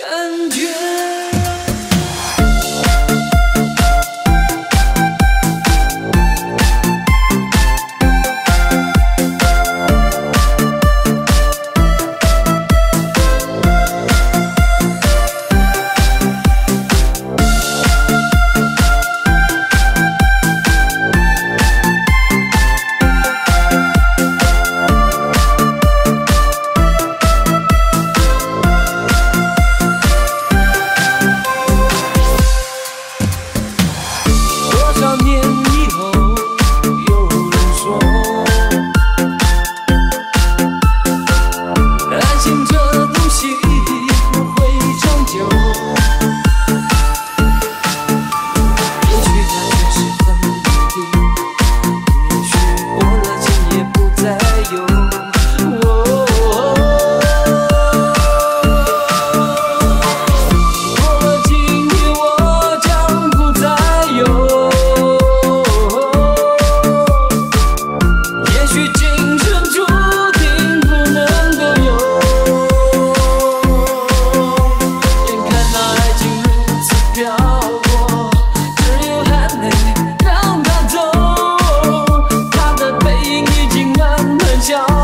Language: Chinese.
感觉。 젖어